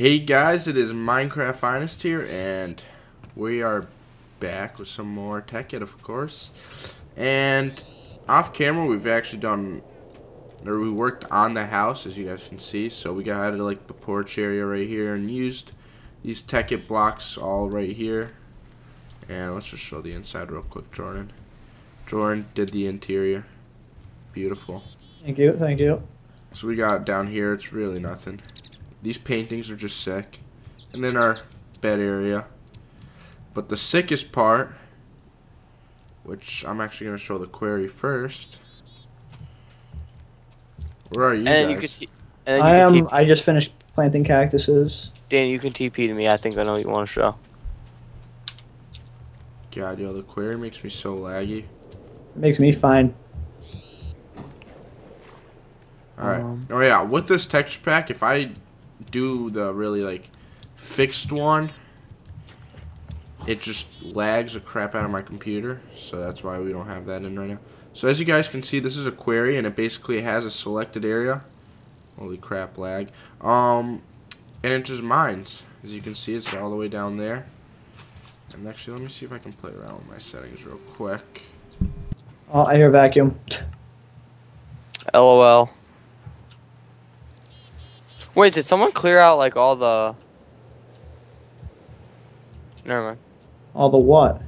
Hey guys, it is Minecraft Finest here, and we are back with some more Tekkit, of course. And off camera, we've actually done, or we worked on the house, as you guys can see. So we got to like the porch area right here, and used these Tekkit blocks all right here. And let's just show the inside real quick, Jordan. Jordan did the interior. Beautiful. Thank you, thank you. So we got down here, it's really nothing. These paintings are just sick. And then our bed area. But the sickest part, which I'm actually going to show the quarry first. Where are you And you guys? could. And then I you am. I just finished planting cactuses. Danny, you can TP to me. I think I know what you want to show. God, yo, the quarry makes me so laggy. It makes me fine. Alright. Um, oh yeah, with this texture pack, if I do the really like fixed one, it just lags the crap out of my computer. So that's why we don't have that in right now. So as you guys can see, this is a quarry and it basically has a selected area. Holy crap, lag. Um, and it just mines. As you can see, it's all the way down there. And actually, let me see if I can play around with my settings real quick. Oh, I hear vacuum. LOL. Wait, did someone clear out like all the? Never mind. All the what?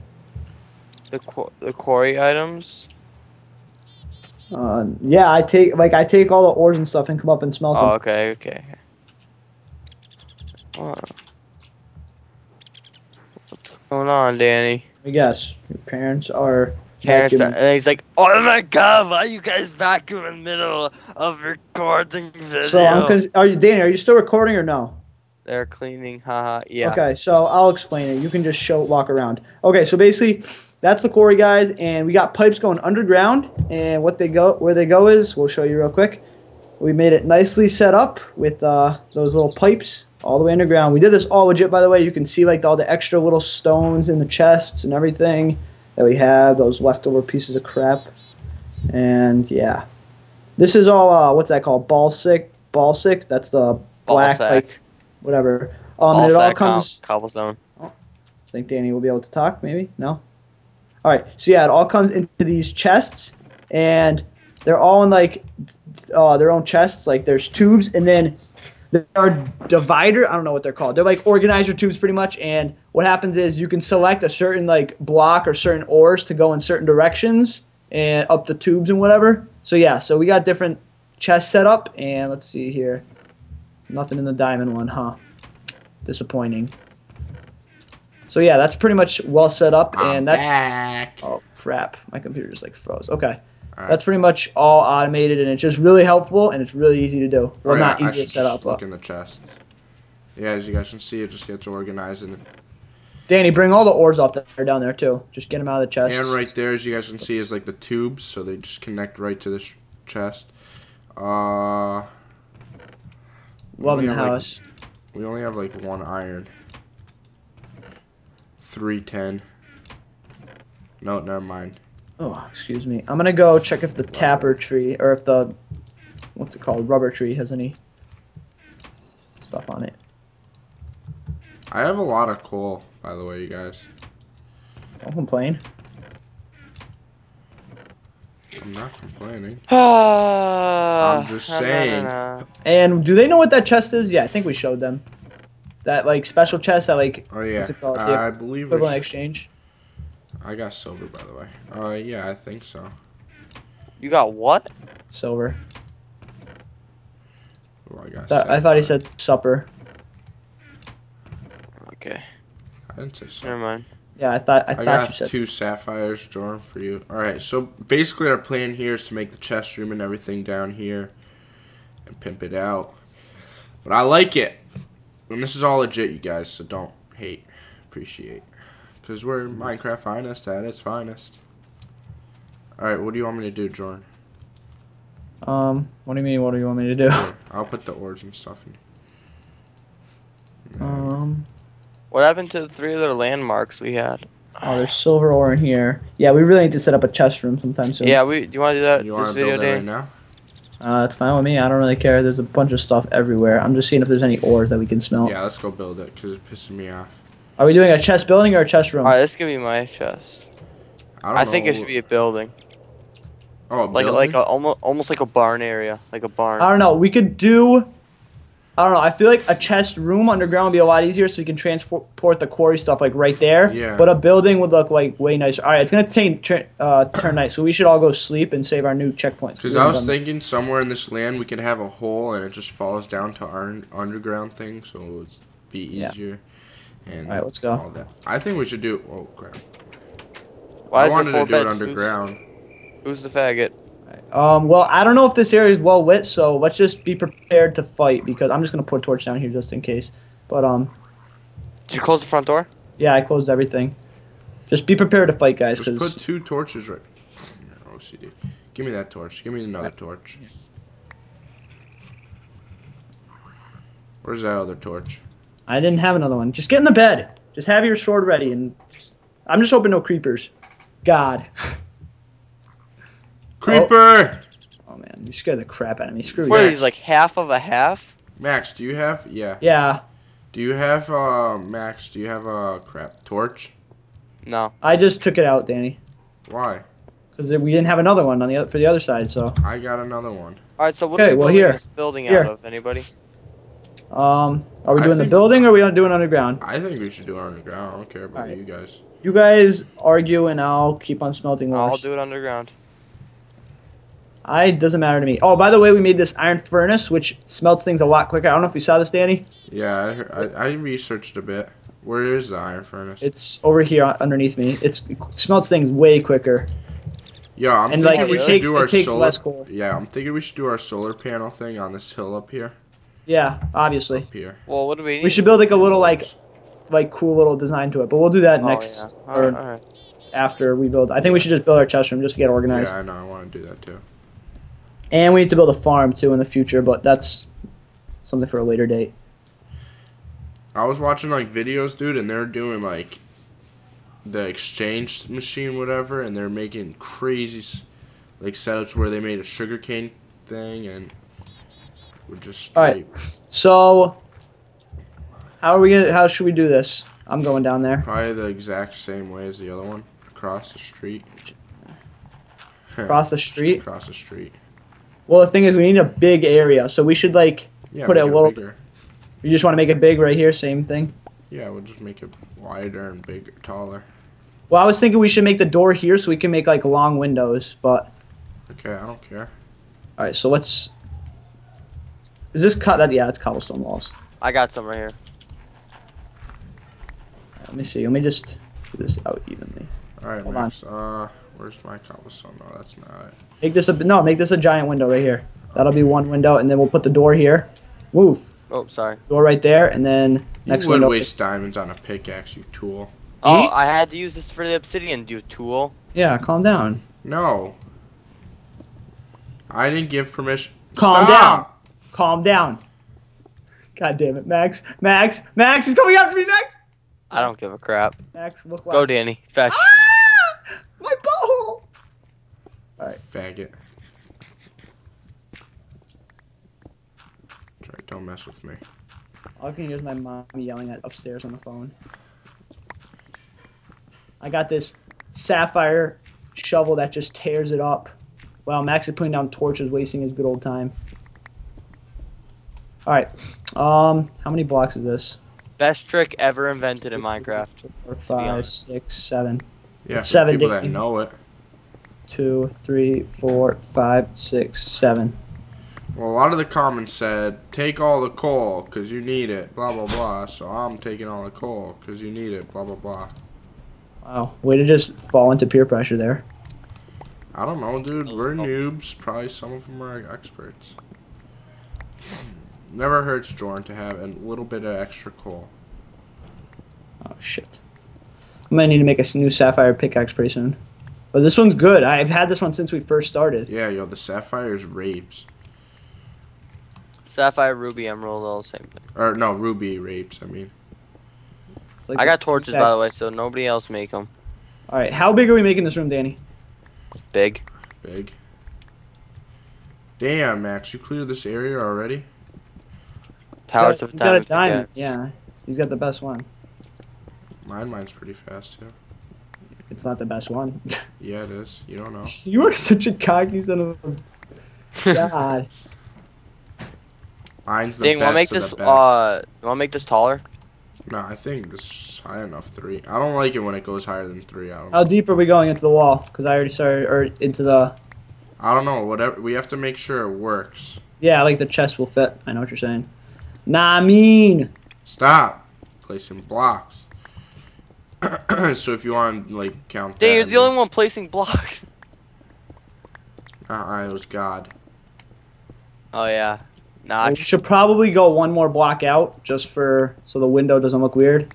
The qu- the quarry items. Uh, yeah, I take like I take all the ores and stuff and come up and smelt Oh, them. okay, okay. What's going on, Danny? I guess your parents are Vacuuming. and he's like, "Oh my god, why you guys vacuum in the middle of recording video?" So I'm are you Danny? Are you still recording or no? They're cleaning, haha. Yeah. Okay, so I'll explain it. You can just show walk around. Okay, so basically, that's the quarry, guys, and we got pipes going underground. And what they go, where they go is, we'll show you real quick. We made it nicely set up with uh, those little pipes all the way underground. We did this all legit, by the way. You can see like all the extra little stones in the chests and everything that we have. Those leftover pieces of crap. And yeah, this is all uh, what's that called? Balsic. Balsic. That's the black Balsac. like whatever. Um, it all co- comes. cobblestone. think Danny will be able to talk, maybe? No? All right. So yeah, it all comes into these chests, and they're all in like uh, their own chests. Like there's tubes, and then there are divider. I don't know what they're called. They're like organizer tubes, pretty much. And what happens is you can select a certain like block or certain ores to go in certain directions and up the tubes and whatever. So yeah, so we got different chests set up, and let's see here. Nothing in the diamond one, huh? Disappointing. So yeah, that's pretty much well set up, I'm and that's back. oh crap, my computer just like froze. Okay, Alright. that's pretty much all automated, and it's just really helpful, and it's really easy to do. Well, Oh, yeah, not easy to set up, Look but in the chest. Yeah, as you guys can see, it just gets organized and Danny, bring all the ores off there down there too. Just get them out of the chest. And right there, as you guys can see, is like the tubes, so they just connect right to this chest. Uh, Loving the yeah, like- house. we only have like one iron. Three ten. No, never mind. Oh, excuse me. I'm gonna go check if the tapper tree or if the what's it called rubber tree has any stuff on it. I have a lot of coal, by the way, you guys. Don't complain. I'm not complaining. I'm just saying. And do they know what that chest is? Yeah, I think we showed them. That like special chest that like Oh yeah, What's it called? Uh, the I believe equivalent it's- exchange. I got silver, by the way. Uh, yeah, I think so. You got what? Silver. Oh, I got. That, I thought he said supper. Okay, I didn't say so. never mind. Yeah, I thought I, I thought got you said. two sapphires, Jordan, for you. Alright, so basically our plan here is to make the chest room and everything down here and pimp it out. But I like it. And this is all legit, you guys, so don't hate. Appreciate. Because we're Minecraft finest at its finest. Alright, what do you want me to do, Jordan? Um, what do you mean? What do you want me to do? Here, I'll put the origin stuff in. Um, What happened to the three other landmarks we had? oh, there's silver ore in here. Yeah, we really need to set up a chest room sometime soon. Yeah, we. Do you want to do that you this want to video, build that right now? Uh, that's fine with me. I don't really care. There's a bunch of stuff everywhere. I'm just seeing if there's any ores that we can smelt. Yeah, let's go build it because it's pissing me off. Are we doing a chest building or a chest room? Alright, this could be my chest. I, don't I think it should be a building. Oh, a Like building? like a almost almost like a barn area. Like a barn. I don't know. We could do. I don't know. I feel like a chest room underground would be a lot easier, so you can transport the quarry stuff like right there. Yeah. But a building would look like way nicer. All right, it's gonna take uh, turn night, so we should all go sleep and save our new checkpoints. Because I was thinking somewhere in this land we could have a hole and it just falls down to our underground thing, so it would be easier. Yeah. Easier. And All right, let's go. all that. I think we should do. Oh crap! Why I is wanted to do it beds? Who's- underground. Who's, the faggot? Um. Well, I don't know if this area is well lit, so let's just be prepared to fight because I'm just gonna put a torch down here just in case. But um, Did you close the front door? yeah, I closed everything. Just be prepared to fight, guys, Just because put two torches right. OCD. Give me that torch. Give me another torch. Where's that other torch? I didn't have another one. Just get in the bed. Just have your sword ready, and just, I'm just hoping no creepers. God. Creeper! Oh man, you scared the crap out of me. Screw What are you. these like half of a half? Max, do you have? Yeah. Yeah, Do you have? Uh, Max, do you have a crap torch? No. I just took it out, Danny, Why? because we didn't have another one on the for the other side. So, I got another one. Alright, so what Okay, are we well, building here. this building Here. out of? Anybody? Um, are we I doing the building or are we doing underground? I think we should do it underground. I don't care about Alright. you guys. You guys argue, and I'll keep on smelting I'll do it underground. I it doesn't matter to me. Oh, by the way, we made this iron furnace, which smelts things a lot quicker. I don't know if you saw this, Danny. Yeah, I, I, I researched a bit. Where is the iron furnace? It's over here underneath me. It's, it smelts things way quicker. yeah, I'm and, thinking like, we it should takes- do it our solar. less coal. Yeah, I'm thinking we should do our solar panel thing on this hill up here. Yeah, obviously. Up here. Well, what do we need? We should build like a little like like cool little design to it, but we'll do that Oh, next yeah. or Alright, alright. after we build. I think we should just build our chest room just to get organized. Yeah, I know. I want to do that too. And we need to build a farm too in the future, but that's something for a later date. I was watching like videos, dude, and they're doing like the exchange machine, whatever, and they're making crazy like setups where they made a sugarcane thing and would just All right. So how are we gonna how should we do this? I'm going down there. probably the exact same way as the other one across the street. Across the street. Across the street. Well the thing is we need a big area, so we should like Yeah, Put it a little- bigger. you just wanna make it big right here, same thing. Yeah, we'll just make it wider and bigger, taller. Well I was thinking we should make the door here so we can make like long windows, but Okay, I don't care. alright, so let's is this cut that yeah, it's cobblestone walls. I got some right here. Let me see. Let me just do this out evenly. All right, Hold on. Uh, where's my cobblestone? No, that's not it. Make this a no. Make this a giant window right here. That'll be one window, and then we'll put the door here. Move Oh, sorry. door right there, and then next you would window. waste diamonds on a pickaxe, you tool. Oh? I had to use this for the obsidian, you tool. Yeah, calm down. No. I didn't give permission. Calm Stop! Calm down. God damn it, Max. Max. Max is coming after me. Max. I don't give a crap. Max, look left. Go. Danny. Fetch. Ah! My butthole. All right. Faggot. Try, don't mess with me. All I can hear is my mom yelling at upstairs on the phone. I got this sapphire shovel that just tears it up. Wow, Max is putting down torches, wasting his good old time. All right. Um, how many blocks is this? Best trick ever invented in Minecraft. Four, five, honest. six, seven. Yeah, It's seven, people that know it. Two, three, four, five, six, seven. Well, a lot of the comments said, take all the coal, because you need it, blah, blah, blah. So I'm taking all the coal, because you need it, blah, blah, blah. Wow, way to just fall into peer pressure there. I don't know, dude. We're noobs. Probably some of them are experts. Never hurts, Jordan, to have a little bit of extra coal. Oh shit. I might need to make a new sapphire pickaxe pretty soon. But this one's good. I've had this one since we first started. Yeah, yo, the sapphires rapes. Sapphire, ruby, emerald, all the same thing. Or, no, ruby rapes, I mean. Like I got torches, by the way, so nobody else make them. All right, how big are we making this room, Danny? Big. Big. Damn, Max, you cleared this area already? Powers He's of got a diamond. pickaxe. Yeah, he's got the best one. Mine, mine's pretty fast too. It's not the best one. Yeah, it is. You don't know. you are such a cocky son of a god. Mine's the Dang, best wanna make of this the uh wanna make this taller? no, I think this is high enough. Three. I don't like it when it goes higher than three. I don't. How deep are we going into the wall? Because I already started, or into the. I don't know. Whatever. We have to make sure it works. Yeah, like the chest will fit. I know what you're saying. Nah, I mean. Stop placing blocks. so if you want to like count Dang, that, you're the only one placing blocks. Uh, it was God. Oh yeah. Nah, We should probably go one more block out just for so the window doesn't look weird.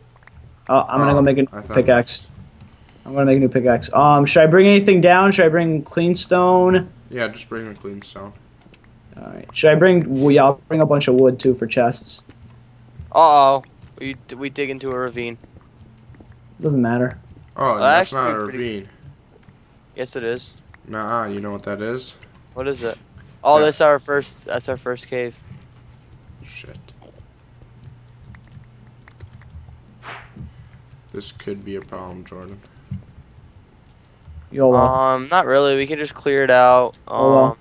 Oh, I'm gonna Oh, go make a new thought- pickaxe. I'm gonna make a new pickaxe. Um, should I bring anything down? Should I bring clean stone? Yeah, just bring the clean stone. All right. Should I bring? Well, yeah, I'll bring a bunch of wood too for chests. uh oh. We we dig into a ravine. Doesn't matter. Oh, Well, that's not a pretty- ravine. Yes, it is. Nah, you know what that is? What is it? Oh, Yeah. that's our first. That's our first cave. Shit. This could be a problem, Jordan. YOLO. Um, not really. We can just clear it out. Um, Oh, well.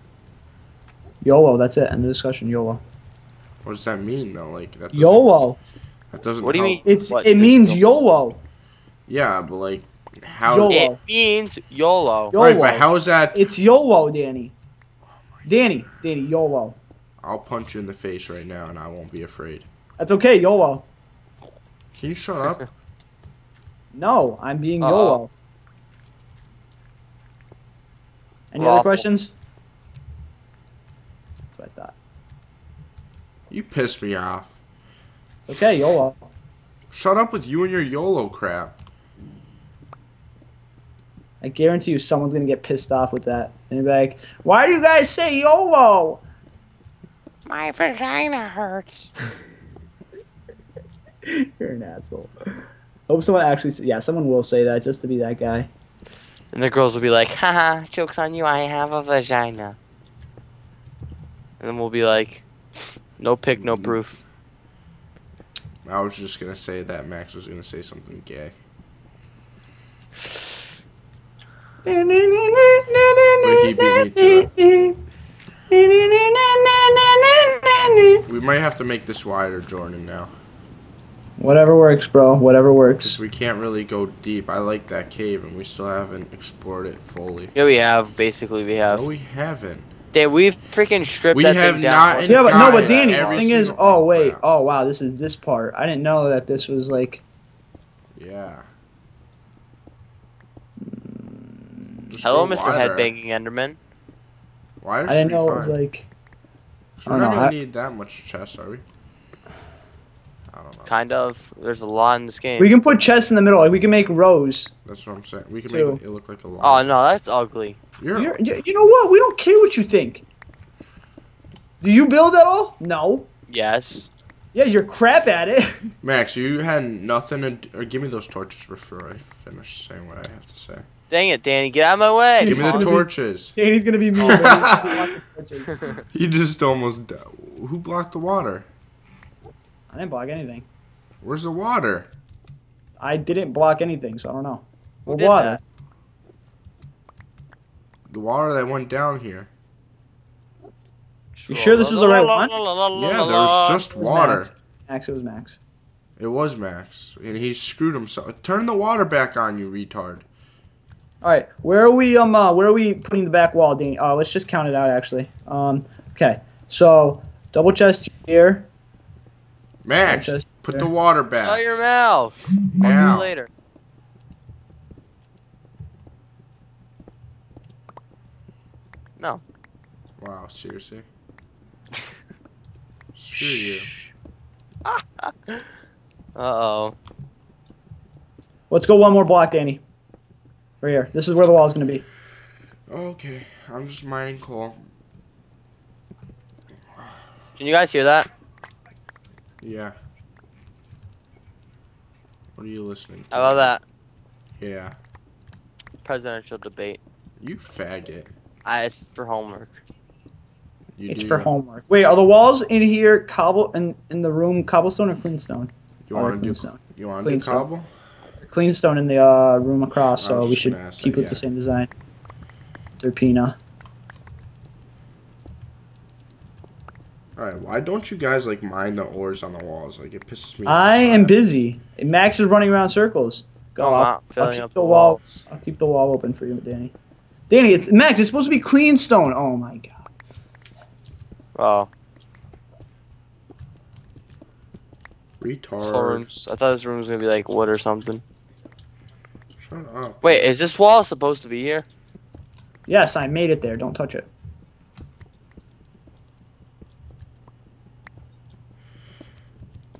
YOLO. That's it. End of discussion. YOLO. What does that mean, though? Like that. Doesn't, YOLO. That doesn't. What do you help. mean? It's What? it means YOLO. Yeah, but like, how? YOLO. it means YOLO. YOLO. Right, but how is that? It's YOLO, Danny. Danny, Danny, YOLO. I'll punch you in the face right now, and I won't be afraid. That's okay, YOLO. Can you shut up? No, I'm being Uh-oh. YOLO. Any other Waffle. questions? That's what I thought. You piss me off. It's okay, YOLO. Shut up with you and your YOLO crap. I guarantee you someone's gonna get pissed off with that. And be like, why do you guys say YOLO? My vagina hurts. You're an asshole. Hope someone actually, yeah, someone will say that just to be that guy. And the girls will be like, haha, joke's on you, I have a vagina. And then we'll be like, no pick, no proof. I was just gonna say that Max was gonna say something gay. But he beat me to We might have to make this wider, Jordan, now. Whatever works, bro. Whatever works. We can't really go deep. I like that cave, and we still haven't explored it fully. Yeah, we have, basically, we have. No, we haven't. Damn, we've freaking stripped We that have thing down. not for- Yeah, but no, but Danny, the thing is, oh wait, crap. oh wow, this is this part. I didn't know that this was like. Yeah. Just Hello, Mr. wider. Headbanging Enderman. Why I didn't should be know it was like. like. 'Cause I We're don't not know, gonna I- need that much chest, are we? I don't know. Kind of. There's a lot in this game. We can put chests in the middle. Like we can make rows. That's what I'm saying. We can Two. make it look like a lot. Oh, no, that's ugly. You're, You're, you, you know what? We don't care what you think. Do you build at all? No. Yes. Yeah, you're crap at it. Max, you had nothing to d- or give me those torches before I finish saying what I have to say. Dang it, Danny, get out of my way. Give me the Gonna be- torches. Danny's gonna be mean. but he's gonna watch the pictures. You just almost. di- Who blocked the water? I didn't block anything. Where's the water? I didn't block anything, so I don't know. Who What did water? that? The water that went down here. You sure this is the right one? Yeah, there was just water. Max. Max, it was Max. It was Max, and he screwed himself. Turn the water back on, you retard. All right, where are we? Um, uh, where are we putting the back wall, Danny? Uh, let's just count it out, actually. Um, okay, so double chest here. Max, Just put there. the water back. Shut your mouth. I'll do it later. No. Wow, seriously. Screw you. Uh oh. Let's go one more block, Danny. Right here. This is where the wall is gonna be. Okay, I'm just mining coal. Can you guys hear that? Yeah. What are you listening to? I love that Yeah. presidential debate. You faggot. I it's for homework. You It's do for homework. Wait, are the walls in here cobble in in the room cobblestone or clean stone? You want to clean do? stone. You want to do cobble? Clean stone in the uh, room across, so we should keep that, with yeah. the same design. Derpina. All right. Why don't you guys like mine the ores on the walls? Like it pisses me. Off. I off. am busy. Max is running around circles. Go. I'm I'll, keep up the the wall. walls. I'll keep the wall open for you, Danny. Danny, it's Max. It's supposed to be clean stone. Oh my god. Oh, retard. this I thought this room was gonna be like wood or something. Shut up. Wait, is this wall supposed to be here? Yes, I made it there. Don't touch it.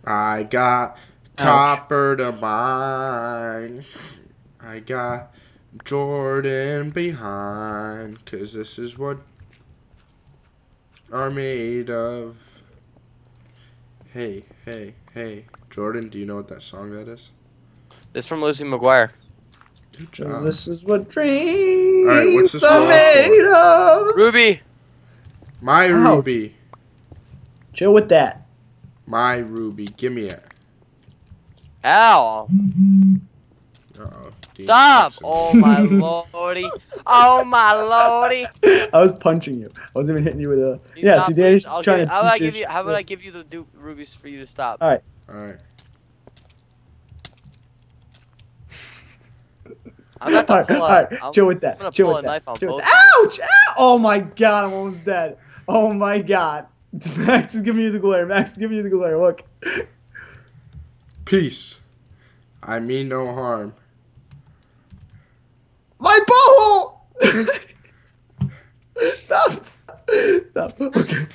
I got copper to mine. I got Jordan behind. Cause this is what are made of. Hey, hey, hey. Jordan, do you know what that song that is? It's from Lizzie McGuire. Good 'Cause job. This is what dreams Alright, what's this are wall made of. Ruby. My Ow. ruby. Chill with that. My ruby. Give me it. Ow. Uh-oh. Dean's Stop. Oh my lordy. Oh my lordy. I was punching you. I wasn't even hitting you with a. You yeah, stop, see, Danny's please. I'll trying give, to. how about I teach give you? How about I give you the du- rubies for you to stop? Alright. Alright. I'm about to Alright, pull alright, I'm, chill with that. I'm gonna chill pull with a that. knife on chill with both that. Ouch! Ow! Oh my god, I'm almost dead. Oh my god. Max is giving you the glare. Max is giving you the glare. Look. Peace. I mean no harm. My butthole! Stop. Stop. Okay.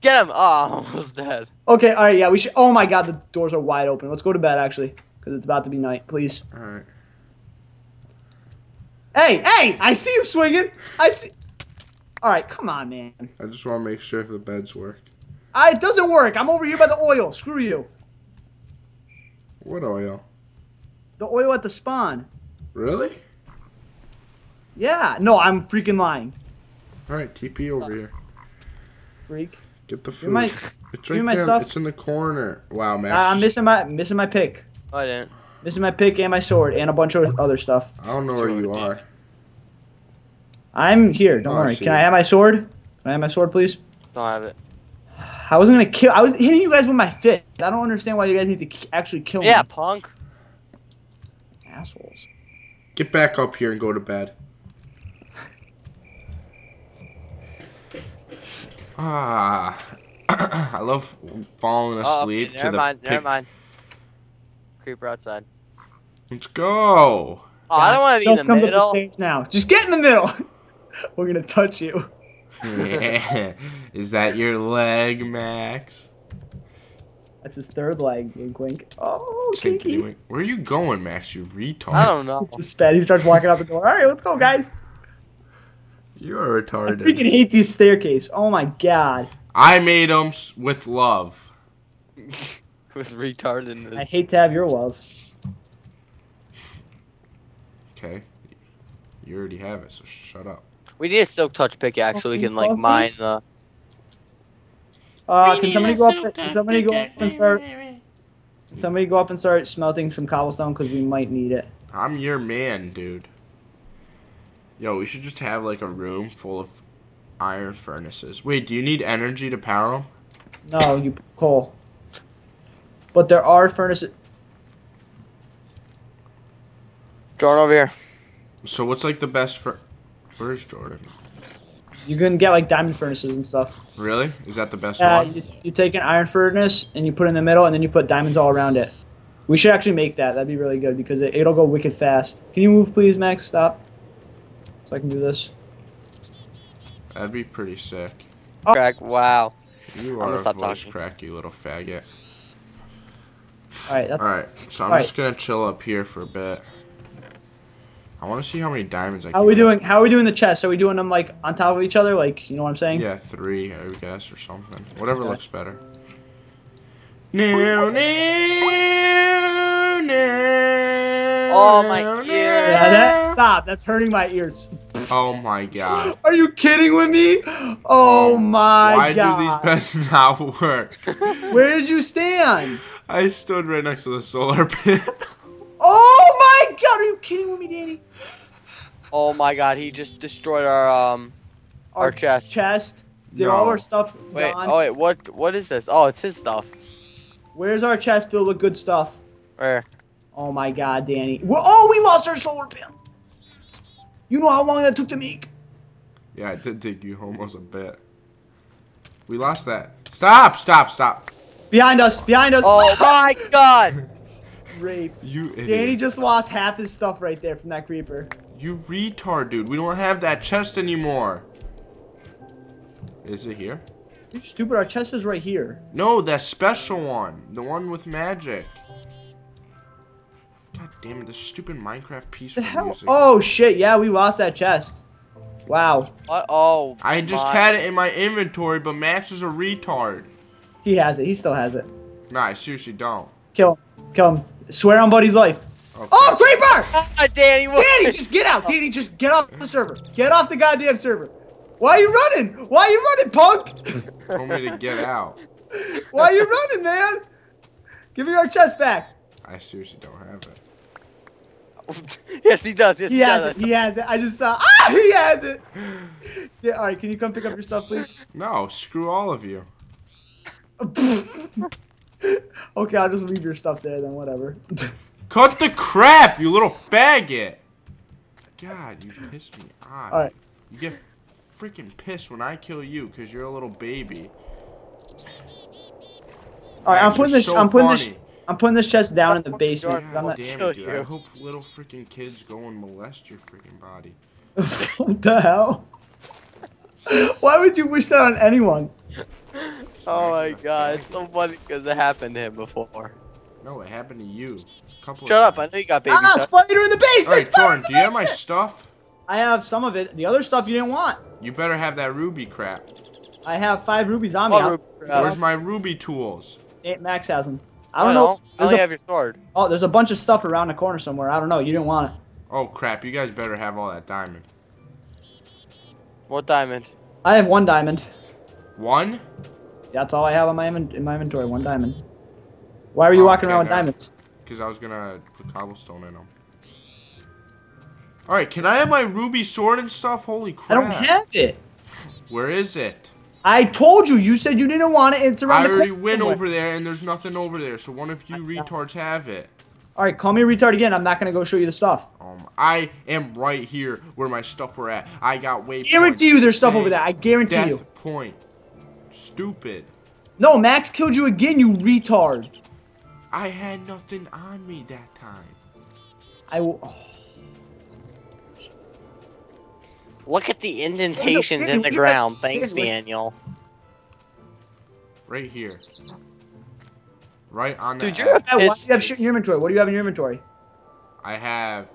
Get him. Oh, almost dead. Okay, alright, yeah, we should. Oh my god, the doors are wide open. Let's go to bed, actually. Because it's about to be night, please. Alright. Hey, hey! I see you swinging! I see. Alright, come on, man. I just want to make sure if the beds work. I, it doesn't work. I'm over here by the oil. Screw you. What oil? The oil at the spawn. Really? Yeah. No, I'm freaking lying. Alright, TP over here. Freak. Get the Give food. me my, it's right my there. stuff. It's in the corner. Wow, man. I- uh, I'm missing my missing my pick. Oh, I didn't. Missing my pick and my sword and a bunch of other stuff. I don't know where you are. I'm here. Don't Oh, worry. see. Can I have my sword? Can I have my sword, please? Don't have it. I wasn't gonna kill. I was hitting you guys with my fist. I don't understand why you guys need to actually kill Yeah, me. punk. Assholes. Get back up here and go to bed. Ah. I love falling Oh, asleep okay, to never the mind. Never mind. Creeper outside. Let's go. Oh, I don't want to be in Just the comes up the middle. stage now. Just get in the middle. We're gonna touch you. Is that your leg, Max? That's his third leg. Wink, wink. Oh, kinky. Where are you going, Max? You retard. I don't know. It's sped. He starts walking out the door. All right, let's go, guys. You're retarded. I retarded. freaking hate these staircase. Oh my god. I made them with love. With retardedness. I hate to have your love. Okay. You already have it, so shut up. We need a silk touch pickaxe so we can like mine the. Uh, can somebody go up? Can somebody go up and start? Can somebody go up and start smelting some cobblestone because we might need it. I'm your man, dude. Yo, we should just have like a room full of iron furnaces. Wait, do you need energy to power them? No, you coal. But there are furnaces. Jordan over here. So what's like the best for? Where's Jordan? You can get like diamond furnaces and stuff. Really? Is that the best Yeah, one? you, you take an iron furnace and you put it in the middle, and then you put diamonds all around it. We should actually make that. That'd be really good because it, it'll go wicked fast. Can you move, please, Max? Stop. So I can do this. That'd be pretty sick. Oh. Crack. Wow. You I'm are gonna a stop voice talking. crack, you little faggot. Alright, Alright, so I'm Alright. just gonna chill up here for a bit. I want to see how many diamonds I how can are we doing? How are we doing the chest? Are we doing them like on top of each other? Like you know what I'm saying? Yeah, three, I guess, or something. Whatever Okay. looks better. Now, now, now, Oh, my now, ear. Yeah, that stop. That's hurting my ears. Oh my god. Are you kidding with me? Oh my Why god. do these beds not work? Where did you stand? I stood right next to the solar panel. Oh my god, are you kidding with me, Danny? Oh my god, he just destroyed our um our chest. Chest. Did all our stuff Wait, gone? oh wait, what what is this? Oh, it's his stuff. Where's our chest filled with good stuff? Where? Oh my god, Danny. we oh, we lost our solar panel. You know how long that took to make? Yeah, it did take you almost a bit. We lost that. Stop! Stop! Stop! Behind us, behind us. Oh my god! Rape. You idiot. Danny just lost half his stuff right there from that creeper. You retard, dude. We don't have that chest anymore. Is it here? You stupid, our chest is right here. No, that special one. The one with magic. God damn it, this stupid Minecraft piece The of hell? music. Oh shit, yeah, we lost that chest. Wow. What? Oh. I just my- had it in my inventory, but Max is a retard. He has it. He still has it. Nah, I seriously don't. Kill him. Kill him. Swear on Buddy's life. Okay. Oh, creeper! Ah, Danny, what? Danny, just get out. Danny, just get off the server. Get off the goddamn server. Why are you running? Why are you running, punk? Told me to get out. Why are you running, man? Give me our chest back. I seriously don't have it. yes, he does. Yes, He he, has does. it. He has it. I just saw. Ah, he has it. Yeah. All right. Can you come pick up your stuff, please? No, screw all of you. okay, I'll just leave your stuff there then. Whatever. Cut the crap, you little faggot! God, you piss me off. All right. You get freaking pissed when I kill you because you're a little baby. All right. I'm putting this. so I'm putting this. Funny. I'm putting this chest down in the basement. God I'm not. damn it, dude. I hope little freaking kids go and molest your freaking body. what the hell? Why would you wish that on anyone? Oh my god, it's so funny because it happened to him before. No, it happened to you. Couple Shut of up, I know you got baby Ah, touch. spider in the basement. Alright, spider Thorn, in the do you have my stuff? I have some of it. The other stuff you didn't want. You better have that ruby crap. I have five rubies on me. What, Ruby? Where's my ruby tools? Aunt Max has them. I I don't don't know. I There's only a, have your sword. oh, there's a bunch of stuff around the corner somewhere. I don't know. You didn't want it. Oh crap, you guys better have all that diamond. What diamond? I have one diamond. One? That's all I have on my in my inventory. One diamond. Why were you Oh, walking okay, around with now- diamonds? Because I was gonna put cobblestone in them. Alright, can I have my ruby sword and stuff? Holy crap. I crap. don't have it. Where is it? I told you. You said you didn't want it. It's around I the already went over there and there's nothing over there, so one of you retards have it. All right, call me a retard again. I'm not gonna go show you the stuff. Um, I am right here where my stuff were at. I got way Guarantee you, there's stuff over there. I guarantee you. Death you. point. Stupid. No, Max killed you again. You retard. I had nothing on me that time. I will. oh. Look at the indentations in the ground. Thanks, Daniel. Right here. Right on Dude, the you're a edge. Hey, why do you have shit in your inventory? What do you have in your inventory? I have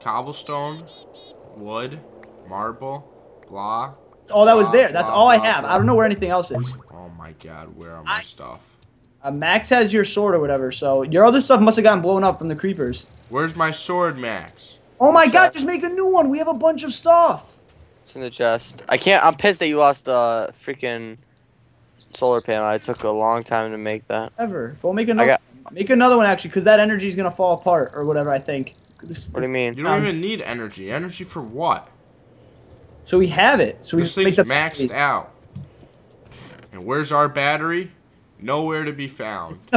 cobblestone, wood, marble, blah. All that was there. That's blah, all I have. blah. I don't know where anything else is. Oh my god, where are my I- stuff? Uh, Max has your sword or whatever, so your other stuff must have gotten blown up from the creepers. Where's my sword, Max? Oh my god, just make a new one. We have a bunch of stuff. It's in the chest. I can't. I'm pissed that you lost the freaking solar panel. It took a long time to make that. Ever. We'll make another. got- Make another one actually, because that energy is gonna fall apart or whatever. I think. This- What do you mean? You don't Um, even need energy. Energy for what? So we have it. So we This make thing's the maxed out. And where's our battery? Nowhere to be found. The